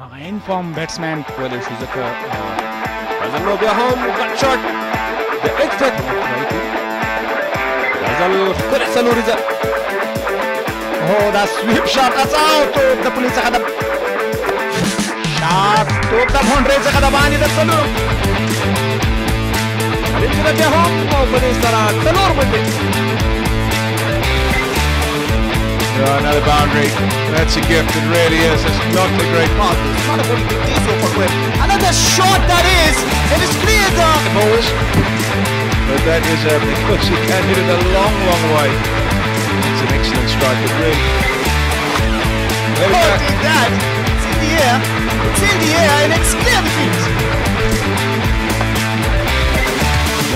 هغه ان فارم بیټسمن ولی شو ځکه غزل نو بیا هم ګټ شاټ د اکسټ غزل ښکلې څلوریزه هو دا سویپ شاټ اڅاو توپ د پولیس څخه د شاټ توپ د باونډري څخه د باندې د څلور هلته بیا هم په دې سره څلور Yeah, another boundary. That's a gift, it really is. It's not a great pass. Another shot that is, and it's cleared up. Balls. But that is a, because he can hit it a long, long way. It's an excellent strike, it really. There we Oh, go. that. It's in the air. It's in the air, and it's clear the field.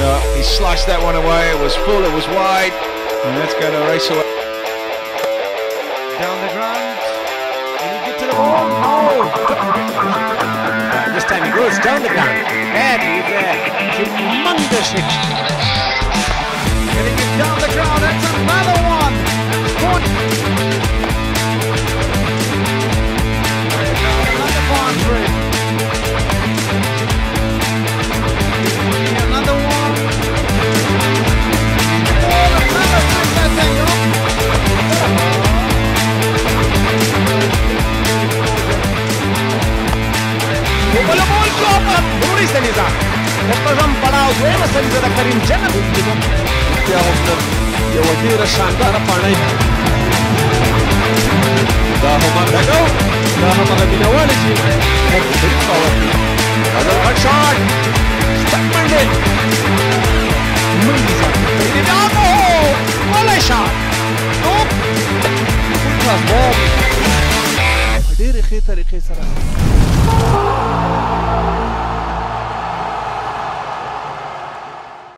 Yeah, he sliced that one away. It was full, it was wide. And that's going to race away. Down the ground. Will he get to the ball? No. this time he goes down the ground. And he's there. Uh, humongous hit. والأمور كوبر بوري سنيزا محترم بڑا وين سنيزا كريم جنب يا عمر يا وزير الشاندار پانای دا عمر دغو دا عمر بن والدي هذا الهيد شوت استقبل ميزا دينامو ولا شوت نوب ډېرې ښې طریقې سره